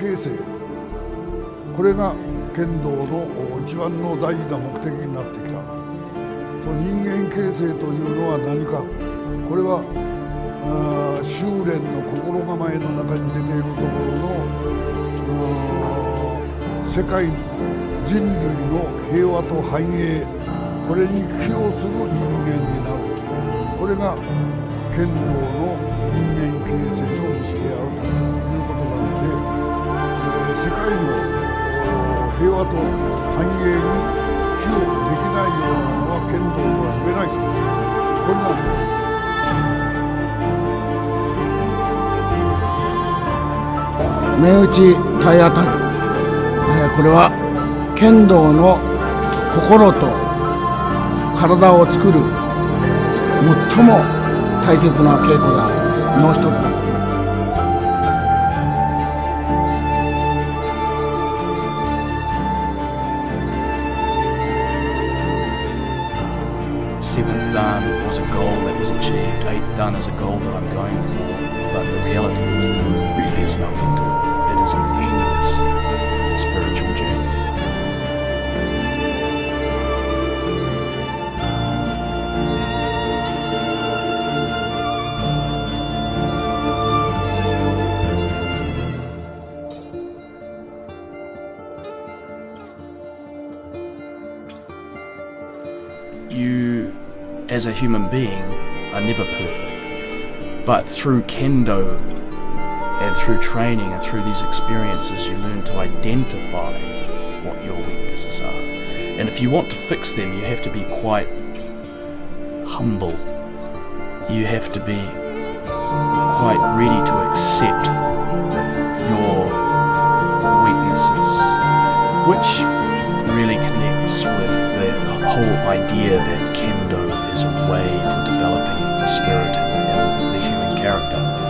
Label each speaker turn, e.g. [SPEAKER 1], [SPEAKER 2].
[SPEAKER 1] 形成。これが剣道の一番の大事な目的になってきた。その人間形成というのは何か。これは修練の心構えの中に出ているところの世界人類の平和と繁栄。これに寄与する人間になる。これが剣道の人間形成の平和と繁栄に寄与できないようなものは剣道とは言えない。これなんです。
[SPEAKER 2] 目打ち体当た。り、えー、これは剣道の心と体を作る最も大切な稽古だ。もう一つ。
[SPEAKER 3] Seventh Dan was a goal that was achieved. Eighth Dan is a goal that I'm going for. But the reality is that there really is no end to it. Is an You, as a human being, are never perfect. But through kendo and through training and through these experiences, you learn to identify what your weaknesses are. And if you want to fix them, you have to be quite humble. You have to be quite ready to accept whole idea that kendo is a way for developing the spirit and the human character.